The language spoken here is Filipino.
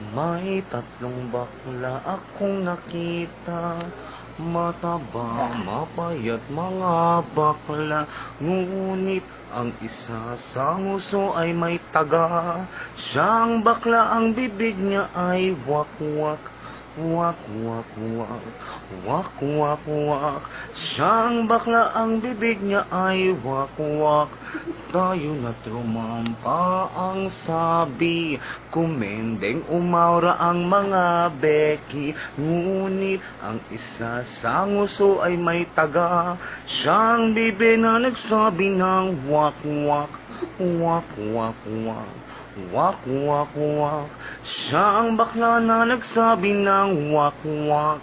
May tatlong bakla akong nakita. Mataba, mapayat mga bakla. Ngunit ang isa sa nguso ay may taga. Siyang bakla ang bibig niya ay wak-wak Wak, wak, wak. Wak, wak, wak. Siyang bakla ang bibig niya ay wak, wak Tayo na trumampa ang sabi Kumendeng umaura ang mga beki. Ngunit ang isa sa nguso ay may taga Siyang bibi na nagsabi ng wak, wak Wak, wak, wak Wak, wak, wak. Siya ang bakla na nagsabi ng wak, wak